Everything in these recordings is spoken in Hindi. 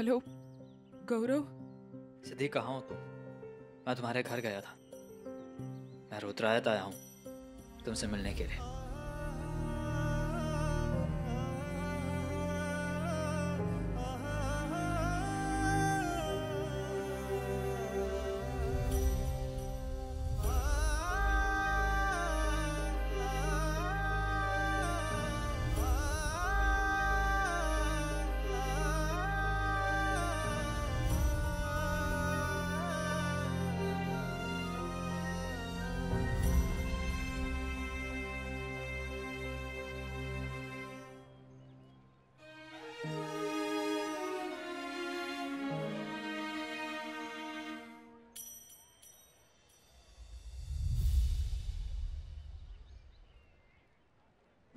हेलो, गौरव? सिद्धि, कहा हो तुम मैं तुम्हारे घर गया था। मैं रुद्रायत आया हूँ तुमसे मिलने के लिए।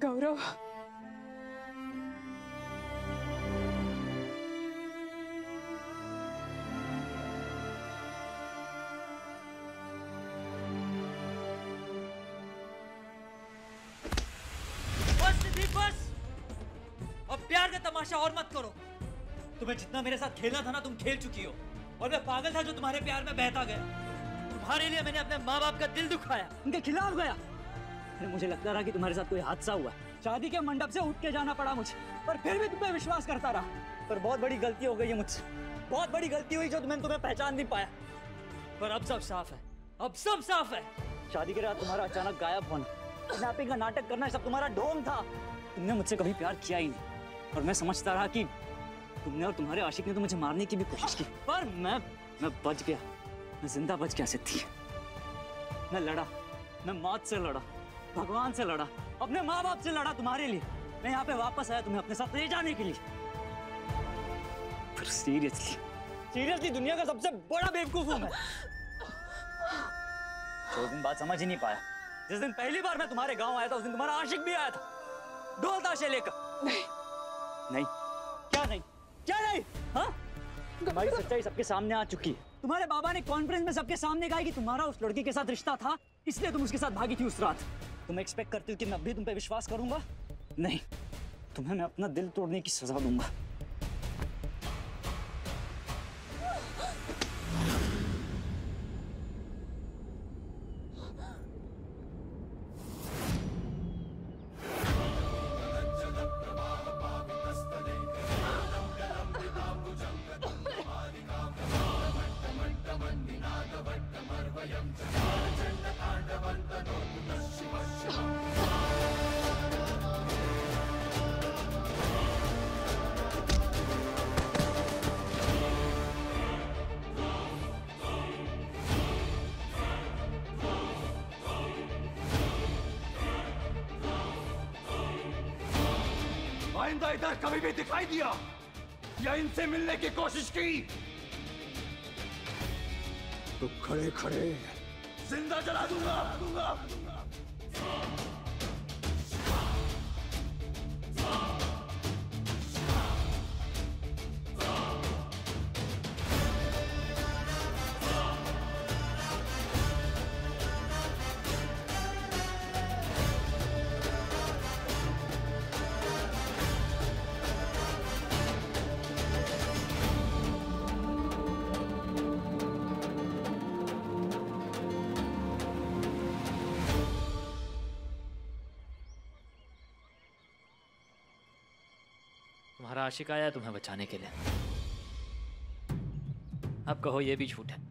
गौरव। बस बस। अब प्यार का तमाशा और मत करो। तुम्हें जितना मेरे साथ खेलना था ना तुम खेल चुकी हो। और मैं पागल था जो तुम्हारे प्यार में बहता गया। तुम्हारे लिए मैंने अपने माँ बाप का दिल दुखाया। उनके खिलाफ गया। अरे मुझे लगता रहा कि तुम्हारे साथ कोई हादसा हुआ। शादी के मंडप से उठ के जाना पड़ा मुझे, पर फिर भी तुम पे विश्वास करता रहा। पर बहुत बड़ी गलती हो गई है मुझसे। बहुत बड़ी गलती हुई जो मैंने तुम्हें पहचान नहीं पाया। पर अब सब साफ़ है। अब सब साफ़ है। शादी के रात तुम्हारा अचानक गायब होना किडनैपिंग का नाटक करना सब तुम्हारा ढोंग था। तुमने मुझसे कभी प्यार किया ही नहीं। और मैं समझता रहा कि तुमने और तुम्हारे आशिक ने तो मुझे मारने की भी कोशिश की। पर मैं मैं बच गया। मैं ज़िंदा बच गया सिद्धि मैं लड़ा। मैं मौत से लड़ा। भगवान से लड़ा अपने माँ बाप से लड़ा तुम्हारे लिए। मैं यहाँ पे वापस आया तुम्हें अपने साथ ले जाने के लिए। पर सीरियसली सीरियसली दुनिया का सबसे बड़ा बेवकूफ़ हूँ मैं। दो दिन बाद समझ ही नहीं पाया। जिस दिन पहली बार मैं तुम्हारे गाँव आया था उस दिन तुम्हारा आशिक भी आया था। ढोल ताशे लेकर। नहीं। नहीं। क्या नहीं? क्या नहीं? हाँ? तुम्हारी सच्चाई सबके सामने आ चुकी है। तुम्हारे बाबा ने कॉन्फ्रेंस में सबके सामने कहा कि तुम्हारा उस लड़की के साथ रिश्ता था इसलिए तुम उसके साथ भागी थी उस रात। तुम एक्सपेक्ट करती हो कि मैं अभी तुम पे विश्वास करूँगा? नहीं, तुम्हें मैं अपना दिल तोड़ने की सजा दूँगा। आइंदा इधर कभी भी दिखाई दिया। या इनसे मिलने की कोशिश की। तो खड़े खड़े। ज़िंदा जला दूँगा दूँगा। आशिक आया तुम्हें बचाने के लिए। अब कहो ये भी झूठ है।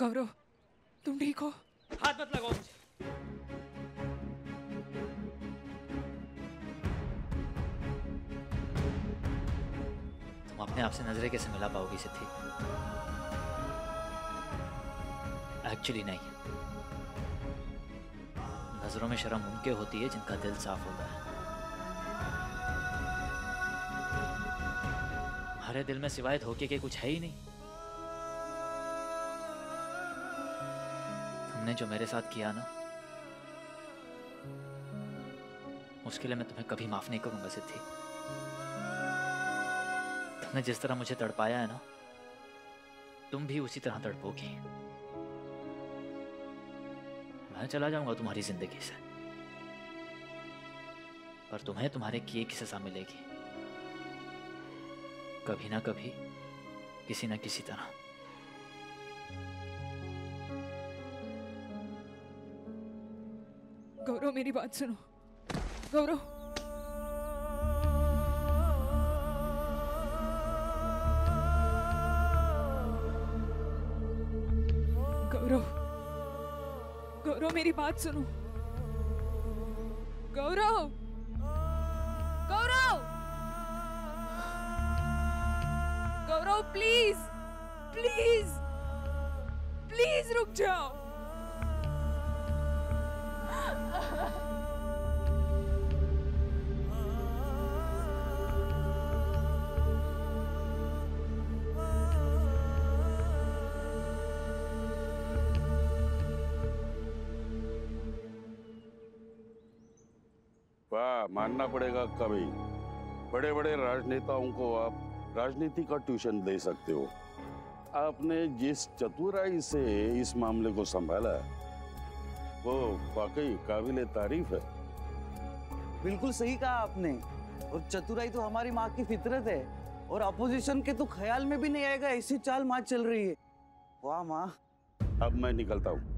गौरव, तुम ठीक हो? हाथ मत लगाओ मुझे। तुम अपने आप से नज़रें कैसे मिला पाओगी सिद्धि? एक्चुअली नहीं। नज़रों में शर्म उनके होती है जिनका दिल साफ़ होता है। हमारे दिल में सिवाय धोखे के कुछ है ही नहीं। तुमने जो मेरे साथ किया ना, उसके लिए मैं तुम्हें कभी माफ़ नहीं करूँगा, सिद्धि। तुमने जिस तरह मुझे तड़पाया है ना, तुम भी उसी तरह तड़पोगी। मैं चला जाऊँगा तुम्हारी ज़िंदगी से, पर तुम्हें तुम्हारे किए की सजा मिलेगी। कभी ना कभी, किसी ना किसी तरह। गौरव, मेरी बात सुनो। गौरव। गौरव। गौरव, मेरी बात सुनो। Gaurav. Gaurav. Gaurav, please please please रुक जाओ। वाह मानना पड़ेगा कभी। बड़े बड़े राजनेताओं को आप राजनीति का ट्यूशन दे सकते हो। आपने जिस चतुराई से इस मामले को संभाला वो वाकई काबिल तारीफ़ है। बिल्कुल सही कहा आपने। और चतुराई तो हमारी माँ की फितरत है। और अपोजिशन के तो ख्याल में भी नहीं आएगा ऐसी चाल माँ चल रही है। वाह माँ। अब मैं निकलता हूँ।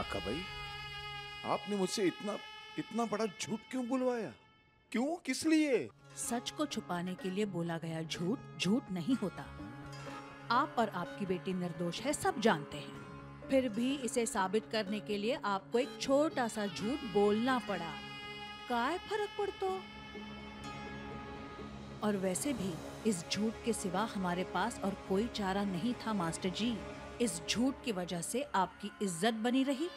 आका भाई, आपने मुझसे इतना इतना बड़ा झूठ क्यों बुलवाया? क्यों? किस लिए? सच को छुपाने के लिए बोला गया झूठ झूठ नहीं होता। आप और आपकी बेटी निर्दोष है, सब जानते हैं। फिर भी इसे साबित करने के लिए आपको एक छोटा सा झूठ बोलना पड़ा। काय फ़र्क पड़तो? और वैसे भी इस झूठ के सिवा हमारे पास और कोई चारा नहीं था, मास्टर जी। इस झूठ की वजह से आपकी इज़्ज़त बनी रही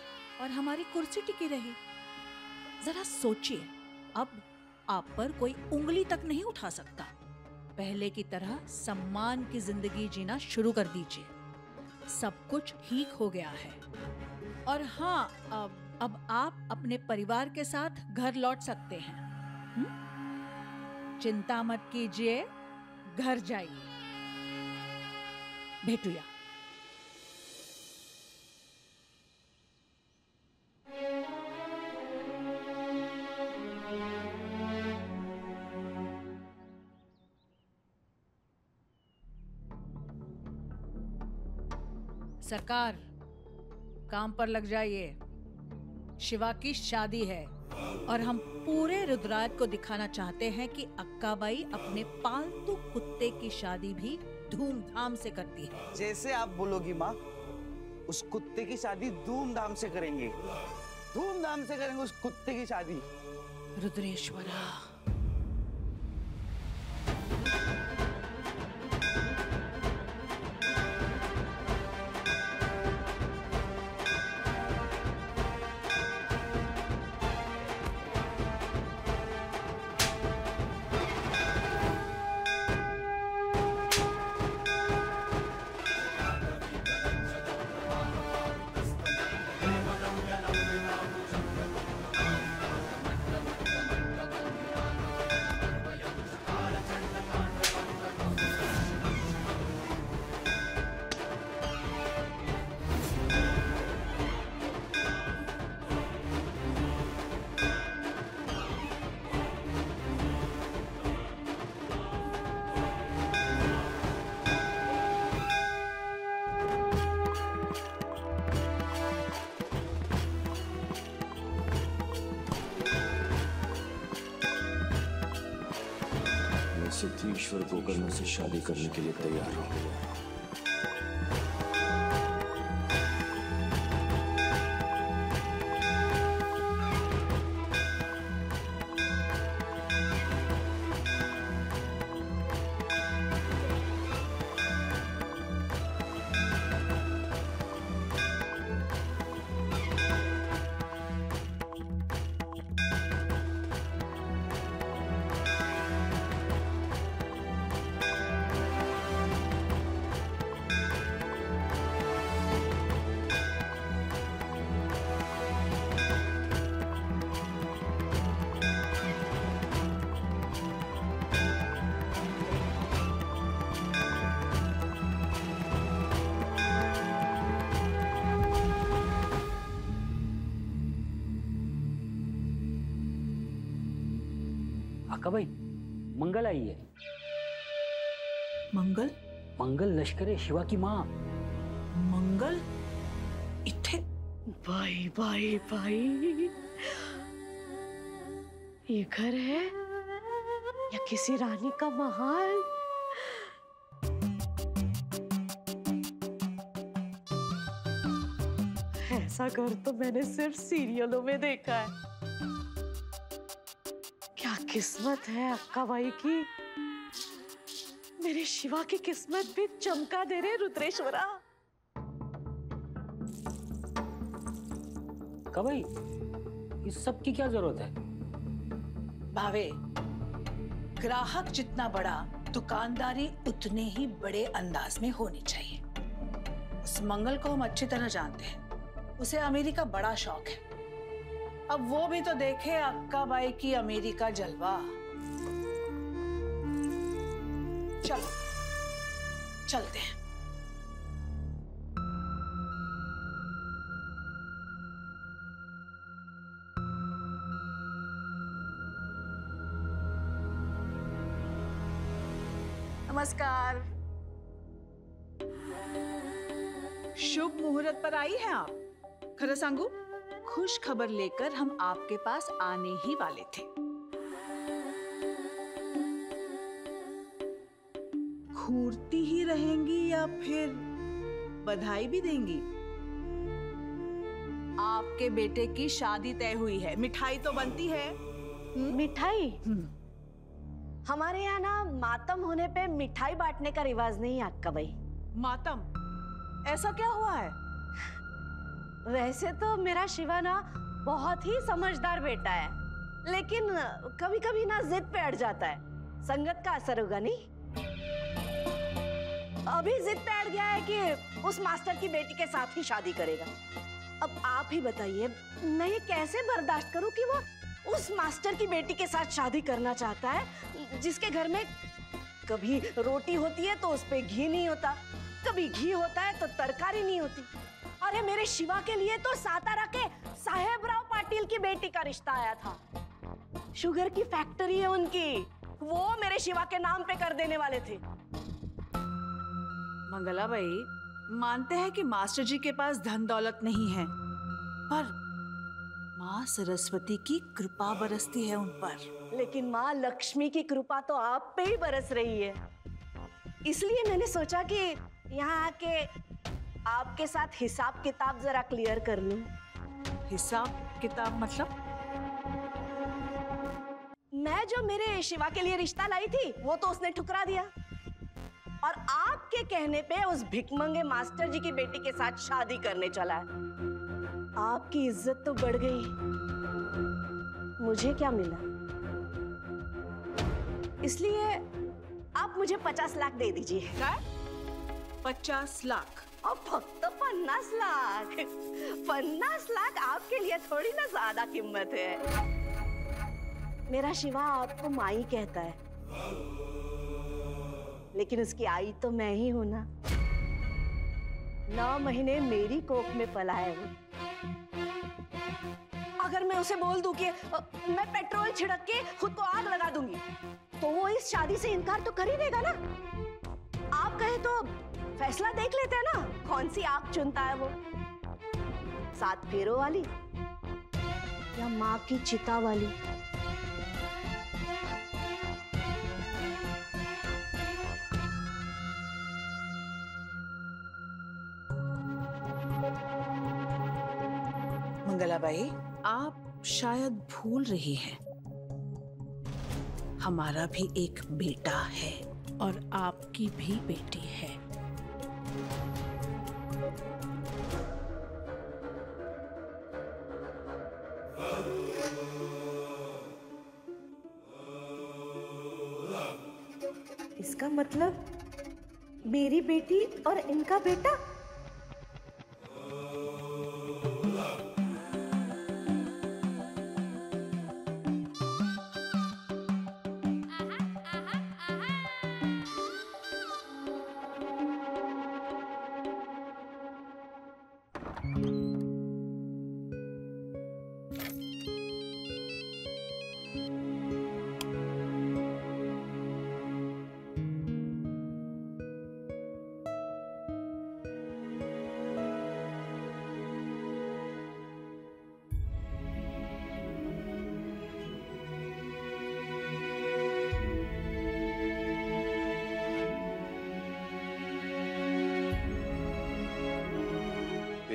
और हमारी कुर्सी टिकी रही। जरा सोचिए, अब आप पर कोई उंगली तक नहीं उठा सकता। पहले की तरह सम्मान की ज़िंदगी जीना शुरू कर दीजिए। सब कुछ ठीक हो गया है। और हाँ अब अब आप अपने परिवार के साथ घर लौट सकते हैं। हुँ? चिंता मत कीजिए, घर जाइए। भेटूया। सरकार काम पर लग जाइए। शिवा की शादी है और हम पूरे रुद्राज को दिखाना चाहते हैं कि अक्का बाई अपने पालतू कुत्ते की शादी भी धूमधाम से करती है। जैसे आप बोलोगी माँ उस कुत्ते की शादी धूमधाम से करेंगे। धूमधाम से करेंगे उस कुत्ते की शादी। रुद्रेश्वरा। सिद्धेश्वर गोकर्ण से शादी करने के लिए तैयार हूँ मंगल आई है। मंगल? मंगल लश्कर शिवा की माँ। मंगल? इथे? भाई भाई भाई ये घर है? या किसी रानी का महल? ऐसा घर तो मैंने सिर्फ़ सीरियलों में देखा है। किस्मत है अक्का भाई की। मेरे शिवा की किस्मत भी चमका दे रहे रुद्रेश्वरा। अक्का भाई इस सब की क्या ज़रूरत है? भावे ग्राहक जितना बड़ा दुकानदारी उतने ही बड़े अंदाज में होनी चाहिए। उस मंगल को हम अच्छी तरह जानते हैं। उसे अमीरी का बड़ा शौक है। अब वो भी तो देखे अक्का बाई की अमीरी का जलवा। चलो चलते हैं। नमस्कार। शुभ मुहूर्त पर आई हैं आप? खरं सांगू खुश खबर लेकर हम आपके पास आने ही वाले थे। घूरती ही रहेंगी या फिर बधाई भी देंगी? आपके बेटे की शादी तय हुई है। मिठाई तो बनती है। हुँ? मिठाई? हमारे यहाँ ना मातम होने पे मिठाई बांटने का रिवाज नहीं है अक्का भाई। मातम? ऐसा क्या हुआ है? वैसे तो मेरा शिवा ना बहुत ही समझदार बेटा है, लेकिन कभी कभी ना जिद पे अड़ जाता है। संगत का असर होगा, नहीं? अभी जिद पे अड़ गया है कि उस मास्टर की बेटी के साथ ही शादी करेगा। अब आप ही बताइए, मैं ये कैसे बर्दाश्त करूँ कि वो उस मास्टर की बेटी के साथ शादी करना चाहता है, जिसके घर में कभी रोटी होती है तो उस पर घी नहीं होता, कभी घी होता है तो तरकारी नहीं होती। अरे मेरे शिवा के लिए तो सातारा के साहेबराव पाटिल की बेटी का रिश्ता आया था। शुगर की फैक्ट्री है उनकी। वो मेरे शिवा के नाम पे कर देने वाले थे। मंगला भाई मानते हैं कि मास्टर जी के पास धन दौलत नहीं है पर माँ सरस्वती की कृपा बरसती है उन पर। लेकिन माँ लक्ष्मी की कृपा तो आप पे ही बरस रही है। इसलिए मैंने सोचा कि यहाँ आके आपके साथ हिसाब किताब जरा क्लियर कर लूँ। हिसाब किताब मतलब? मैं जो मेरे शिवा के लिए रिश्ता लाई थी वो तो उसने ठुकरा दिया। और आपके कहने पे उस भिकमंगे मास्टर जी की बेटी के साथ शादी करने चला है। आपकी इज़्ज़त तो बढ़ गई। मुझे क्या मिला? इसलिए आप मुझे पचास लाख दे दीजिए। काय? पचास लाख? फक्त पन्नास लाख। पन्नास लाख आपके लिए थोड़ी ना ज़्यादा कीमत है। मेरा शिवा आपको माई कहता है। लेकिन उसकी आई तो मैं ही हूँ ना। नौ महीने मेरी कोख में पला है वो अगर मैं उसे बोल दूँ कि मैं पेट्रोल छिड़क के खुद को आग लगा दूँगी तो वो इस शादी से इनकार तो कर ही देगा ना। आप कहे तो फैसला देख लेते हैं ना। कौन सी आग चुनता है वो? सात फेरों वाली या माँ की चिता वाली? मंगला मंगलाबाई आप शायद भूल रही हैं। हमारा भी एक बेटा है और आपकी भी बेटी है। बेटी और इनका बेटा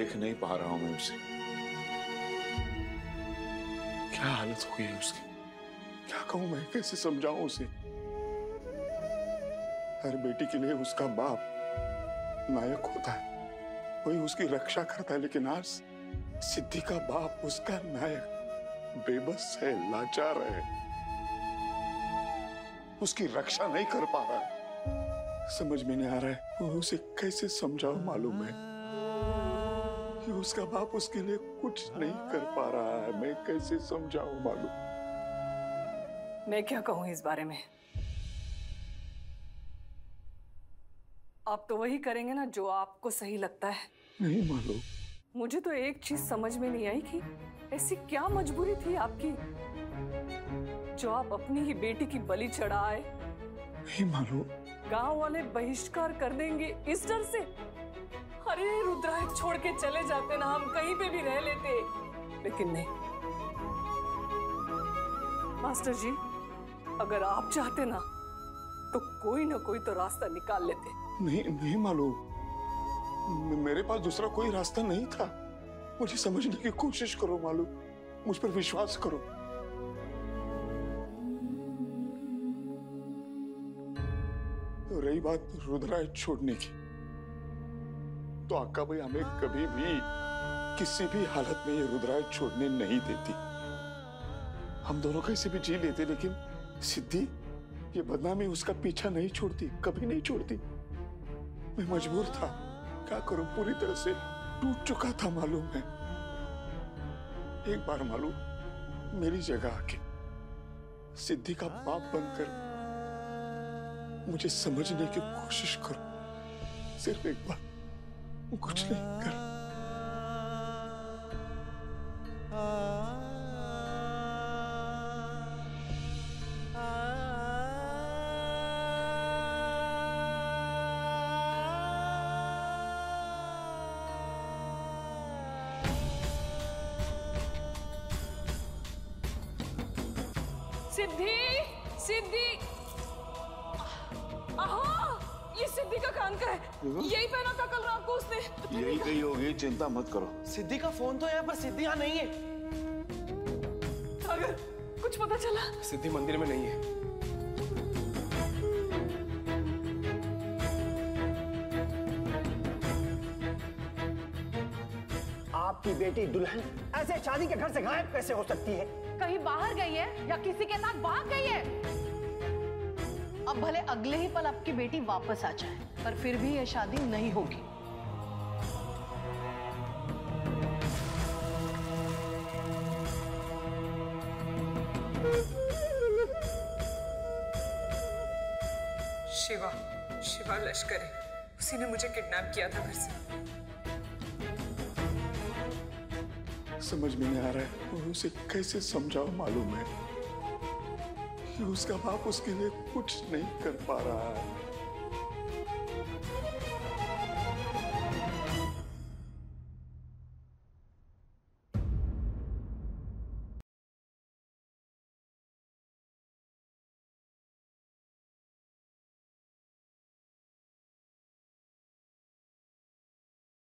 देख नहीं पा रहा हूँ मैं उसे। क्या हालत हो गई उसकी? क्या कहूँ मैं? कैसे समझाऊं उसे? हर बेटी के लिए उसका बाप नायक होता है। वही उसकी रक्षा करता है, लेकिन आज सिद्धि का बाप उसका नायक, बेबस है, लाचार है। उसकी रक्षा नहीं कर पा रहा समझ में नहीं आ रहा है उसे कैसे समझाओ मालूम है? कि उसका बाप उसके लिए कुछ नहीं कर पा रहा है। मैं कैसे समझाऊं मालूम? मैं क्या कहूँ इस बारे में? आप तो वही करेंगे ना जो आपको सही लगता है। नहीं मालूम। मुझे तो एक चीज़ समझ में नहीं आई कि ऐसी क्या मजबूरी थी आपकी? जो आप अपनी ही बेटी की बलि चढ़ाए। नहीं मालूम। गाँव वाले बहिष्कार कर देंगे इस डर से। अरे, रुद्राक्ष छोड़ के चले जाते ना, हम कहीं पे भी रह लेते। लेकिन नहीं। मास्टर जी, अगर आप चाहते ना तो कोई ना कोई तो रास्ता निकाल लेते। नहीं नहीं मालूम। मेरे पास दूसरा कोई रास्ता नहीं था। मुझे समझने की कोशिश करो, मालूम। मुझ पर विश्वास करो। रही बात रुद्राय छोड़ने की। तो अक्का भाई हमें कभी भी किसी भी हालत में ये रुद्राय छोड़ने नहीं देती। हम दोनों कैसे भी जी लेते, लेकिन सिद्धि, ये बदनामी उसका पीछा नहीं छोड़ती, कभी नहीं छोड़ती। मैं मजबूर था, क्या करूँ, पूरी तरह से टूट चुका था मालूम है। एक बार मालूम, मेरी जगह आके सिद्धि का बाप बनकर मुझे समझने की कोशिश करो। सिर्फ़ एक बार। कुछ नहीं कर यही कही होगी चिंता मत करो। सिद्धि का फ़ोन तो यहाँ पर सिद्धि यहाँ नहीं है। अगर कुछ पता चला? सिद्धि मंदिर में नहीं है। आपकी बेटी दुल्हन ऐसे शादी के घर से गायब कैसे हो सकती है? कहीं बाहर गई है या किसी के साथ भाग गई है? अब भले अगले ही पल आपकी बेटी वापस आ जाए पर फिर भी यह शादी नहीं होगी। शिवा शिवा लश्कर है। उसी ने मुझे किडनैप किया था घर से। समझ में नहीं आ रहा है। और उसे कैसे समझाओ मालूम है? उसका बाप उसके लिए कुछ नहीं कर पा रहा है।